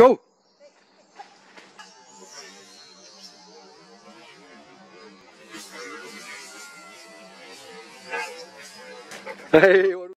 Go! Hey,